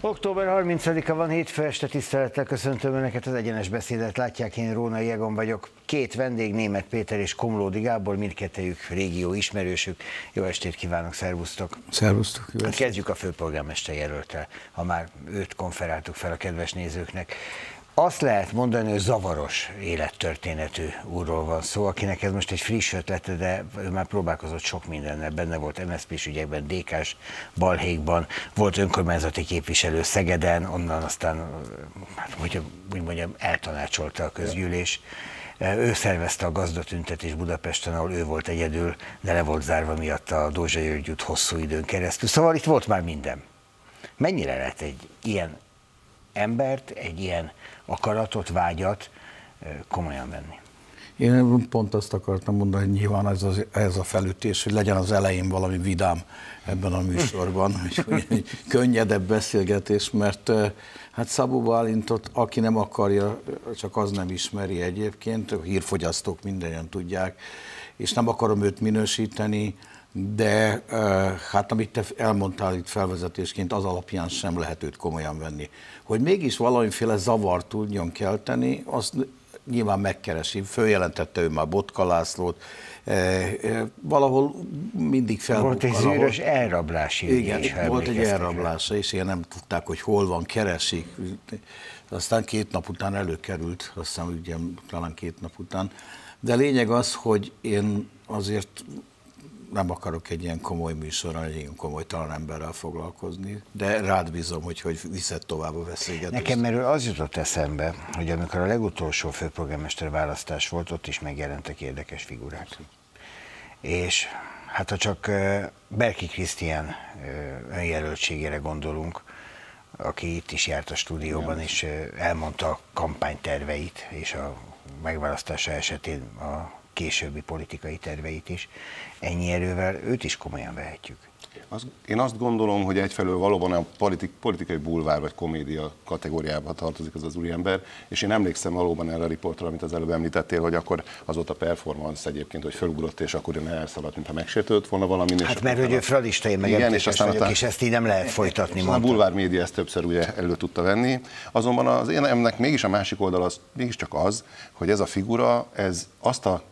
Október 30-a van, hétfő este tisztelettel köszöntöm Önöket, az egyenes beszédet látják, én Róna Jegon vagyok. Két vendég, Német Péter és Komlódi Gábor, mindkettőjük régió ismerősük. Jó estét kívánok, szervusztok! Szervusztok! Jó estét. Kezdjük a főpolgármester jelöltel, ha már őt konferáltuk fel a kedves nézőknek. Azt lehet mondani, hogy zavaros élettörténetű úrról van szó, akinek ez most egy friss ötlete, de ő már próbálkozott sok mindennel. Benne volt MSZP-s ügyekben, DK-s balhékban, volt önkormányzati képviselő Szegeden, onnan aztán, hát hogy úgy mondjam, eltanácsolta a közgyűlés. Ő szervezte a gazdatüntetés Budapesten, ahol ő volt egyedül, de le volt zárva miatt a Dózsa György hosszú időn keresztül. Szóval itt volt már minden. Mennyire lehet egy ilyen embert, egy ilyen akaratot, vágyat komolyan venni. Én pont azt akartam mondani, hogy nyilván ez, az, ez a felütés, hogy legyen az elején valami vidám ebben a műsorban, hogy könnyedebb beszélgetés, mert hát Szabó Bálintot, aki nem akarja, csak az nem ismeri egyébként, hírfogyasztók mindannyian tudják, és nem akarom őt minősíteni, de hát amit te elmondtál itt felvezetésként, az alapján sem lehet őt komolyan venni. Hogy mégis valamiféle zavart tudjon kelteni, azt nyilván megkeresi. Följelentette ő már Botka Lászlót, valahol mindig fel. Volt egy zűrös elrablási Igen, is, volt egy elrablása, és ilyen nem tudták, hogy hol van, keresik. Aztán két nap után előkerült, azt hiszem, ugye, talán két nap után. De lényeg az, hogy én azért nem akarok egy ilyen komoly műsorral, egy ilyen komoly talán emberrel foglalkozni, de rád bízom, hogy, hogy viszed tovább a beszélgetést. Nekem erről az jutott eszembe, hogy amikor a legutolsó főpolgármester választás volt, ott is megjelentek érdekes figurák. És hát ha csak Berki Krisztián önjelöltségére gondolunk, aki itt is járt a stúdióban, és elmondta a kampányterveit, és a megválasztása esetén a későbbi politikai terveit is, ennyi erővel őt is komolyan vehetjük. Az, én azt gondolom, hogy egyfelől valóban a politik, politikai bulvár vagy komédia kategóriába tartozik az az úriember, és én emlékszem valóban erre a riportra, amit az előbb említettél, hogy akkor az volt a performance egyébként, hogy felugrott, és akkor ön elszaladt, mintha megsértődött volna valami. Hát mert hogy ő fradista, én meg igen, és, aztán vagyok, és ezt így nem lehet folytatni. A bulvár média ezt többször ugye elő tudta venni. Azonban az én ennek mégis a másik oldal az mégiscsak az, hogy ez a figura, ez azt a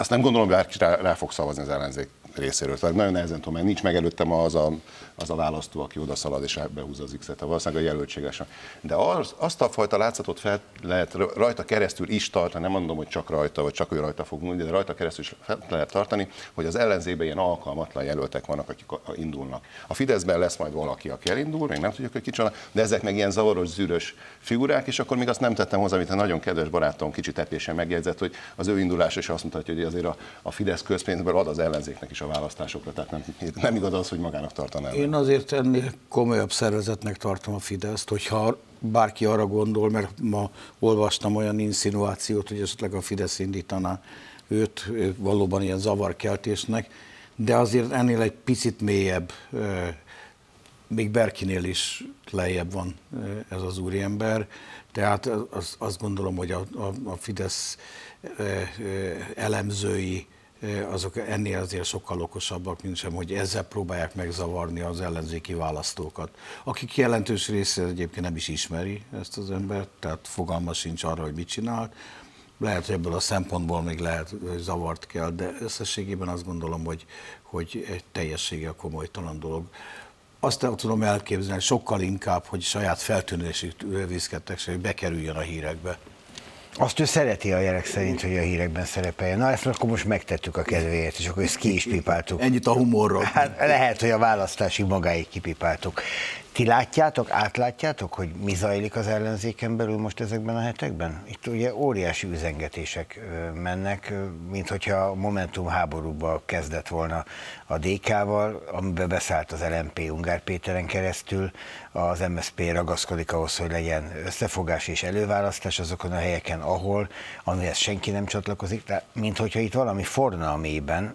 azt nem gondolom, hogy bárki rá, rá fog szavazni az ellenzék részéről. Tehát nagyon nehezen tudom, mert nincs meg előttem az a, az a választó, aki oda szalad és behúzza az X-et, valószínűleg a jelöltségesen. De az, azt a fajta látszatot fel lehet rajta keresztül is tartani, nem mondom, hogy csak rajta, vagy csak ő rajta fog múlni, de rajta keresztül is fel lehet tartani, hogy az ellenzékben ilyen alkalmatlan jelöltek vannak, akik indulnak. A Fideszben lesz majd valaki, aki elindul, még nem tudjuk, hogy kicsoda, de ezek meg ilyen zavaros, zűrös figurák, és akkor még azt nem tettem hozzá, amit a nagyon kedves barátom kicsit epésen megjegyzett, hogy az ő indulás is azt mutatja, hogy azért a, a Fidesz közpénzből ad az ellenzéknek is a választásokra, tehát nem, nem igaz az, hogy magának tartaná. Én azért ennél komolyabb szervezetnek tartom a Fideszt, hogyha bárki arra gondol, mert ma olvastam olyan insinuációt, hogy esetleg a Fidesz indítaná őt valóban ilyen zavarkeltésnek, de azért ennél egy picit mélyebb, még Berkinél is lejjebb van ez az úriember, tehát azt, azt gondolom, hogy a, a Fidesz elemzői azok ennél azért sokkal okosabbak, mint sem, hogy ezzel próbálják megzavarni az ellenzéki választókat. Akik jelentős része egyébként nem is ismeri ezt az embert, tehát fogalma sincs arra, hogy mit csinál. Lehet, hogy ebből a szempontból még lehet, hogy zavart kell, de összességében azt gondolom, hogy, hogy egy teljessége komolytalan dolog. Azt nem tudom elképzelni sokkal inkább, hogy saját feltűnését viszkedtek, hogy bekerüljön a hírekbe. Azt ő szereti a gyerek szerint, hogy a hírekben szerepeljen. Na ezt akkor most megtettük a kedvéért, és akkor ezt ki is pipáltuk. Ennyit a humorról. Hát lehet, hogy a választásig magáig kipipáltuk. Ti látjátok, átlátjátok, hogy mi zajlik az ellenzéken belül most ezekben a hetekben? Itt ugye óriási üzengetések mennek, mint hogyha a Momentum háborúba kezdett volna a DK-val, amiben beszállt az LMP Ungár Péteren keresztül, az MSZP ragaszkodik ahhoz, hogy legyen összefogás és előválasztás azokon a helyeken, ahol, amihez senki nem csatlakozik, de mint hogyha itt valami forna a mélyben,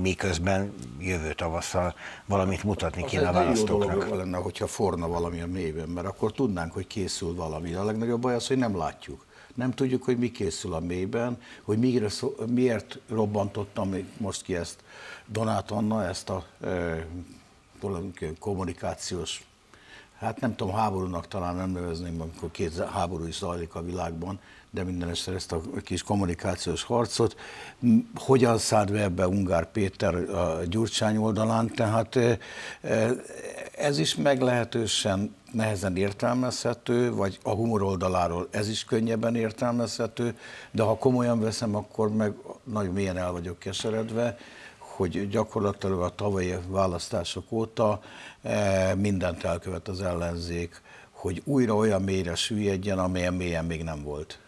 miközben jövő tavasszal valamit mutatni az kéne a választóknak. Az lenne, hogyha forna valami a mélyben, mert akkor tudnánk, hogy készül valami. A legnagyobb baj az, hogy nem látjuk. Nem tudjuk, hogy mi készül a mélyben, hogy miért, miért robbantottam most ki ezt Donát Anna, ezt a e, kommunikációs hát nem tudom, háborúnak talán nem nevezném, amikor két háború is zajlik a világban, de minden esetre ezt a kis kommunikációs harcot. Hogyan szállt be ebbe Ungár Péter a Gyurcsány oldalán, tehát ez is meglehetősen nehezen értelmezhető, vagy a humor oldaláról ez is könnyebben értelmezhető, de ha komolyan veszem, akkor meg nagyon mélyen el vagyok keseredve, hogy gyakorlatilag a tavalyi választások óta mindent elkövet az ellenzék, hogy újra olyan mélyre süllyedjen, amilyen mélyen még nem volt.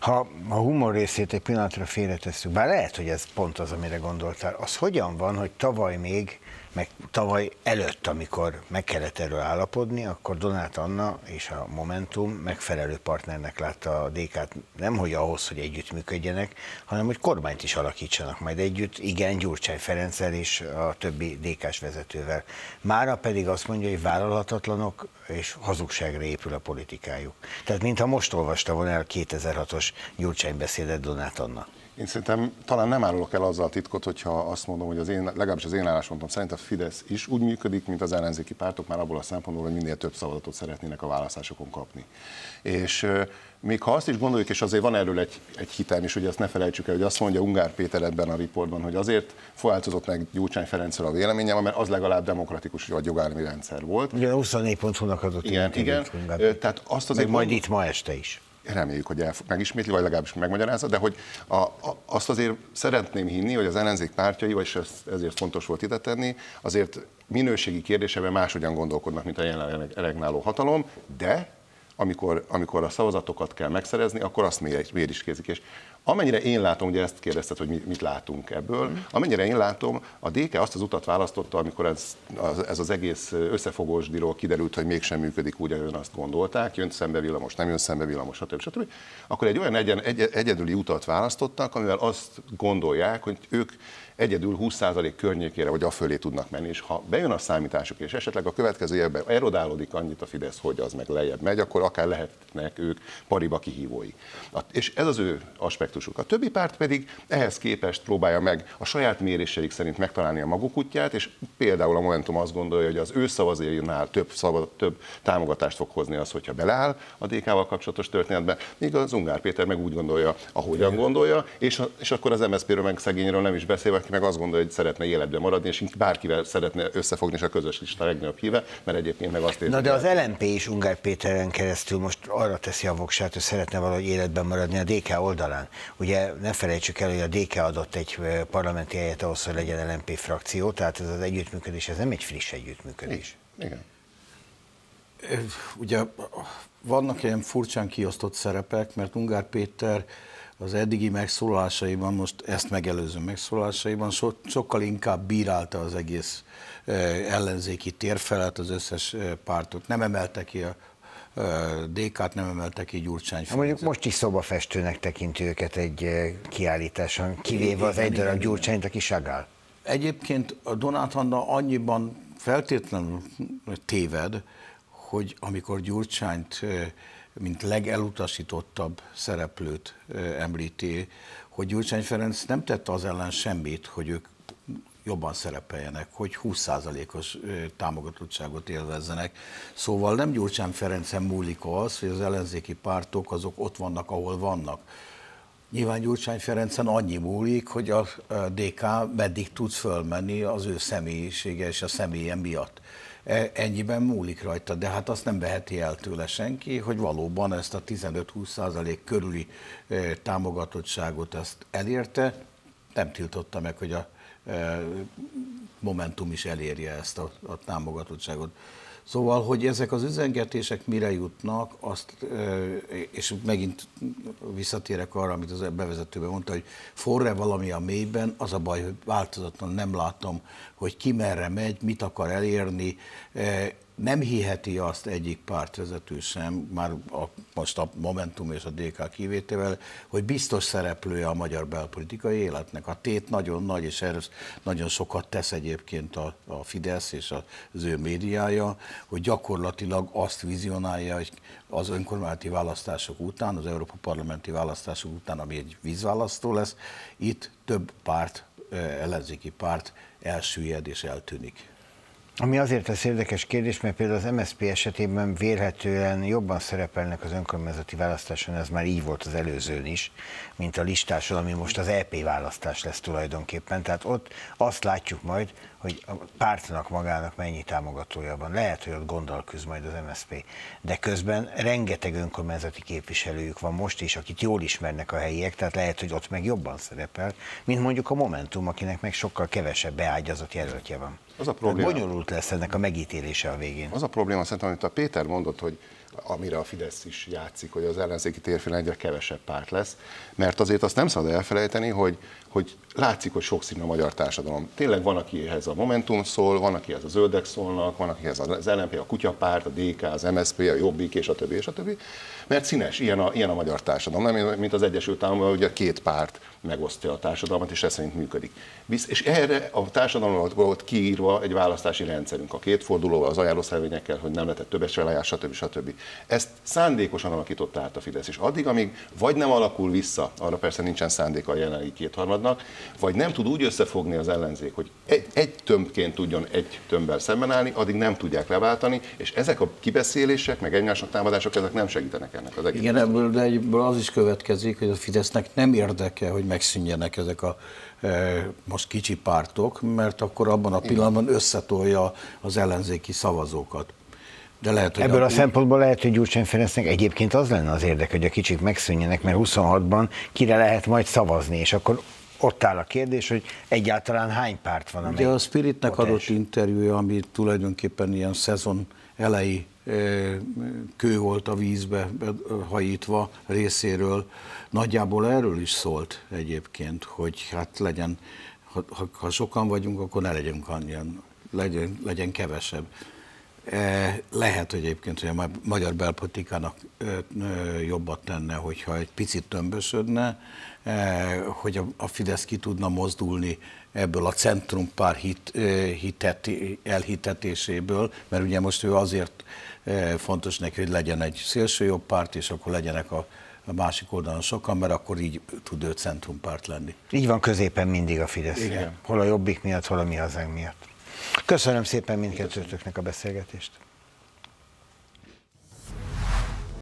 Ha a humor részét egy pillanatra félretesszük, bár lehet, hogy ez pont az, amire gondoltál, az hogyan van, hogy tavaly még meg tavaly előtt, amikor meg kellett erről állapodni, akkor Donát Anna és a Momentum megfelelő partnernek látta a DK-t, nem hogy ahhoz, hogy együttműködjenek, hanem hogy kormányt is alakítsanak majd együtt, igen, Gyurcsány Ferenccel és a többi DK-s vezetővel. Mára pedig azt mondja, hogy vállalhatatlanok és hazugságra épül a politikájuk. Tehát mintha most olvasta volna el 2006-os Gyurcsány beszédet Donát Anna. Én szerintem talán nem árulok el azzal a titkot, hogyha azt mondom, hogy az én, legalábbis az én álláspontom szerint a Fidesz is úgy működik, mint az ellenzéki pártok, már abból a szempontból, hogy minél több szavazatot szeretnének a választásokon kapni. És még ha azt is gondoljuk, és azért van erről egy, egy hitem is, hogy azt ne felejtsük el, hogy azt mondja Ungár Péter ebben a riportban, hogy azért változott meg Gyurcsány Ferenccel a véleményem, mert az legalább demokratikus vagy jogállami rendszer volt. Ugye 24 pontnak adott. Igen, igen. Tehát azt azért majd gond... itt ma este is reméljük, hogy el, megismétli, vagy legalábbis megmagyarázza, de hogy a, a, azt azért szeretném hinni, hogy az ellenzék pártjai, és ez, ezért fontos volt ide tenni, azért minőségi kérdésében máshogyan gondolkodnak, mint a jelenleg elegnáló hatalom, de amikor, amikor a szavazatokat kell megszerezni, akkor azt miért is kézik. És amennyire én látom, ugye ezt kérdezted, hogy mit látunk ebből, mm. amennyire én látom, a DK azt az utat választotta, amikor ez, az, ez az egész összefogós díról kiderült, hogy mégsem működik úgy, ahogy azt gondolták, jön szembe villamos, nem jön szembe villamos, stb. stb. Akkor egy olyan egyen, egy, egyedüli utat választottak, amivel azt gondolják, hogy ők egyedül 20% környékére vagy afölé tudnak menni, és ha bejön a számításuk, és esetleg a következő évben erodálódik annyit a Fidesz, hogy az meg lejjebb megy, akkor akár lehetnek ők pariba kihívói. És ez az ő aspektusuk. A többi párt pedig ehhez képest próbálja meg a saját méréseik szerint megtalálni a maguk útját, és például a Momentum azt gondolja, hogy az ő szavazéjánál több, szavaz, több támogatást fog hozni az, hogyha beleáll a DK-val kapcsolatos történetbe, míg az Ungár Péter meg úgy gondolja, ahogyan gondolja, és, és akkor az MSZP-ről meg szegényről nem is beszélve, aki meg azt gondolja, hogy szeretne életben maradni, és bárkivel szeretne összefogni, és a közös lista legnagyobb híve, mert egyébként meg azt érzi. Na de az LMP is Ungár Péteren keresztül most arra teszi a voksát, hogy szeretne valahogy életben maradni a DK oldalán. Ugye ne felejtsük el, hogy a DK adott egy parlamenti helyet ahhoz, hogy legyen LMP frakció, tehát ez az együttműködés, ez nem egy friss együttműködés. Igen. Ugye vannak ilyen furcsán kiosztott szerepek, mert Ungár Péter az eddigi megszólásaiban, most ezt megelőző megszólásaiban so, sokkal inkább bírálta az egész ellenzéki térfelet, az összes pártot. Nem emelte ki a DK-t, nem emelte ki Gyurcsány. Mondjuk most is szobafestőnek tekinti őket egy kiállításon, kivéve az egy darab Gyurcsányt, aki sagál. Egyébként a Donát Anna annyiban feltétlenül téved, hogy amikor Gyurcsányt mint legelutasítottabb szereplőt említi, hogy Gyurcsány Ferenc nem tette az ellen semmit, hogy ők jobban szerepeljenek, hogy 20%-os támogatottságot élvezzenek. Szóval nem Gyurcsány Ferencen múlik az, hogy az ellenzéki pártok azok ott vannak, ahol vannak. Nyilván Gyurcsány Ferencen annyi múlik, hogy a DK meddig tudsz fölmenni az ő személyisége és a személye miatt. E, ennyiben múlik rajta, de hát azt nem veheti el tőle senki, hogy valóban ezt a 15-20 százalék körüli támogatottságot ezt elérte, nem tiltotta meg, hogy a Momentum is elérje ezt a, a támogatottságot. Szóval, hogy ezek az üzengetések mire jutnak, azt, és megint visszatérek arra, amit az bevezetőben mondta, hogy forre valami a mélyben, az a baj, hogy változatlan nem látom, hogy ki merre megy, mit akar elérni, nem hiheti azt egyik pártvezető sem, már a, most a Momentum és a DK kivétevel, hogy biztos szereplője a magyar belpolitikai életnek. A tét nagyon nagy, és erről nagyon sokat tesz egyébként a, a Fidesz és az ő médiája, hogy gyakorlatilag azt vizionálja, hogy az önkormányzati választások után, az Európa Parlamenti választások után, ami egy vízválasztó lesz, itt több párt, ellenzéki párt elsüllyed és eltűnik. Ami azért ez érdekes kérdés, mert például az MSZP esetében vélhetően jobban szerepelnek az önkormányzati választáson, ez már így volt az előzőn is, mint a listáson, ami most az EP választás lesz tulajdonképpen. Tehát ott azt látjuk majd, hogy a pártnak magának mennyi támogatója van. Lehet, hogy ott küzd majd az MSZP, de közben rengeteg önkormányzati képviselőjük van most is, akit jól ismernek a helyiek, tehát lehet, hogy ott meg jobban szerepel, mint mondjuk a Momentum, akinek meg sokkal kevesebb beágyazott jelöltje van. Az a probléma. Tehát bonyolult lesz ennek a megítélése a végén. Az a probléma szerintem, amit a Péter mondott, hogy amire a Fidesz is játszik, hogy az ellenzéki térfélen egyre kevesebb párt lesz, mert azért azt nem szabad elfelejteni, hogy, hogy látszik, hogy sokszínű a magyar társadalom. Tényleg van, akihez a Momentum szól, van, akihez a Zöldek szólnak, van, akihez az LNP, a Kutyapárt, a DK, az MSZP, a Jobbik és a többi, és a többi. Mert színes, ilyen a, ilyen a magyar társadalom. Nem, mint az Egyesült Államokban, ugye két párt megosztja a társadalmat, és ez szerint működik. És erre a társadalomban volt kiírva egy választási rendszerünk, a két fordulóval, az ajánlószervényekkel, hogy nem lehetett többes felajánlás, stb. stb. Ezt szándékosan alakította át a Fidesz, és addig, amíg vagy nem alakul vissza, arra persze nincsen szándéka a jelenlegi kétharmadnak, vagy nem tud úgy összefogni az ellenzék, hogy egy, egy tömbként tudjon egy tömbbel szemben állni, addig nem tudják leváltani, és ezek a kibeszélések, meg egymásnak támadások, ezek nem segítenek ennek az egész. Igen, ebből, de ebből az is következik, hogy a Fidesznek nem érdeke, hogy megszűnjenek ezek a e, most kicsi pártok, mert akkor abban a pillanatban összetolja az ellenzéki szavazókat. De lehet, hogy Ebből a, a szempontból lehet, hogy Gyurcsány Ferencnek egyébként az lenne az érdek, hogy a kicsik megszűnjenek, mert 26-ban kire lehet majd szavazni, és akkor ott áll a kérdés, hogy egyáltalán hány párt van, Ugye a Spiritnek adott interjúja, ami tulajdonképpen ilyen szezon elejé kő volt a vízbe hajítva részéről. Nagyjából erről is szólt egyébként, hogy hát legyen, ha, ha sokan vagyunk, akkor ne legyünk annyian, legyen, legyen kevesebb. Lehet hogy egyébként, hogy a magyar belpolitikának jobbat tenne, hogyha egy picit tömbösödne, hogy a Fidesz ki tudna mozdulni ebből a centrumpár hit, hitet, elhitetéséből, mert ugye most ő azért fontos neki, hogy legyen egy szélső jobb párt, és akkor legyenek a, a másik oldalon sokan, mert akkor így tud ő centrumpárt lenni. Így van középen mindig a Fidesz. Igen. Hol a Jobbik miatt, hol a Mi Hazánk miatt. Köszönöm szépen mindkettőtöknek a beszélgetést.